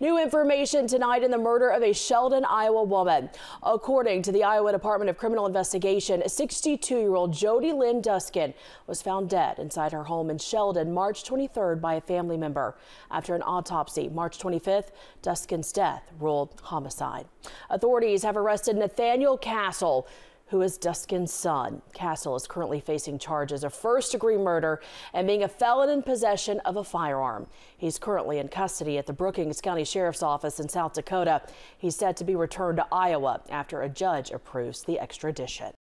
New information tonight in the murder of a Sheldon, Iowa woman. According to the Iowa Department of Criminal Investigation, 62-year-old Jody Lynn Duskin was found dead inside her home in Sheldon March 23rd by a family member. After an autopsy March 25th, Duskin's death ruled homicide. Authorities have arrested Nathaniel Castle who is Duskin's son. Castle is currently facing charges of first degree murder and being a felon in possession of a firearm. He's currently in custody at the Brookings County Sheriff's Office in South Dakota. He's set to be returned to Iowa after a judge approves the extradition.